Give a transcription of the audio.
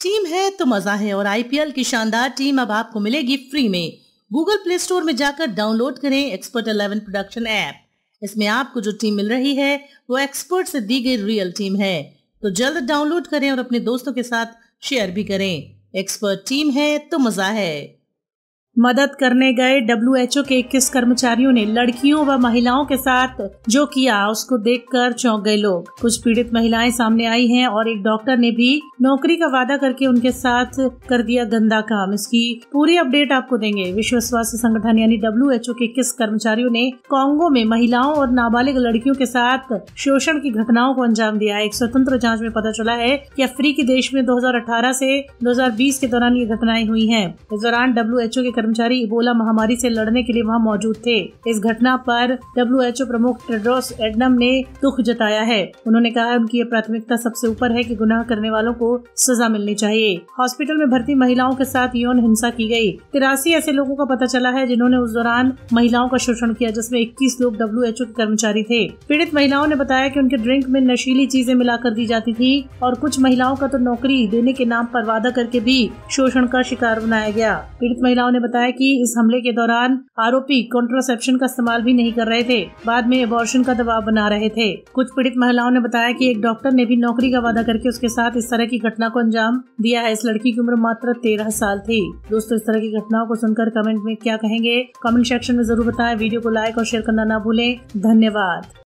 Team है तो मज़ा है और आईपीएल की शानदार टीम अब आपको मिलेगी फ्री में। गूगल प्ले स्टोर में जाकर डाउनलोड करें एक्सपर्ट 11 प्रोडक्शन ऐप। इसमें आपको जो टीम मिल रही है, वो एक्सपर्ट से दी गई रियल टीम है। तो जल्द डाउनलोड करें और अपने दोस्तों के साथ शेयर भी करें। एक्सपर्ट टीम है तो मज़ा है। मदद करने गए डब्ल्यूएचओ के इक्कीस कर्मचारियों ने लड़कियों व महिलाओं के साथ जो किया, उसको देखकर चौंक गए लोग। कुछ पीड़ित महिलाएँ सामने आई हैं और एक डॉक्टर ने भी नौकरी का वादा करके उनके साथ कर दिया गंदा काम। इसकी पूरी अपडेट आपको देंगे। विश्व स्वास्थ्य संगठन यानी डब्ल्यू के इक्कीस कर्मचारियों ने कांगो में महिलाओं और नाबालिग लड़कियों के साथ शोषण की घटनाओं को अंजाम दिया। एक स्वतंत्र जाँच में पता चला है की अफ्रीकी देश में दो हज़ार के दौरान ये घटनाएँ हुई है। इस दौरान डब्ल्यूएचओ के कर्मचारी इबोला महामारी से लड़ने के लिए वहाँ मौजूद थे। इस घटना पर डब्ल्यू प्रमुख टेड्रोस एडनम ने दुख जताया है। उन्होंने कहा उनकी प्राथमिकता सबसे ऊपर है कि गुनाह करने वालों को सजा मिलनी चाहिए। हॉस्पिटल में भर्ती महिलाओं के साथ यौन हिंसा की गई। तिरासी ऐसे लोगों का पता चला है जिन्होंने उस दौरान महिलाओं का शोषण किया, जिसमें 21 लोग डब्ल्यू के कर्मचारी थे। पीड़ित महिलाओं ने बताया कि उनके ड्रिंक में नशीली चीज़ें मिलाकर दी जाती थी और कुछ महिलाओं का तो नौकरी देने के नाम पर वादा करके भी शोषण का शिकार बनाया गया। पीड़ित महिलाओं ने बताया कि इस हमले के दौरान आरोपी कॉन्ट्रासेप्शन का इस्तेमाल भी नहीं कर रहे थे। बाद में एबॉर्शन का दबाव बना रहे थे। कुछ पीड़ित महिलाओं ने बताया कि एक डॉक्टर ने भी नौकरी का वादा करके उसके साथ इस तरह की घटना को अंजाम दिया है। इस लड़की की उम्र मात्र तेरह साल थी। दोस्तों, इस तरह की घटनाओं को सुनकर कमेंट में क्या कहेंगे? कमेंट सेक्शन में ज़रूर बताएँ। वीडियो को लाइक और शेयर करना ना भूलें। धन्यवाद।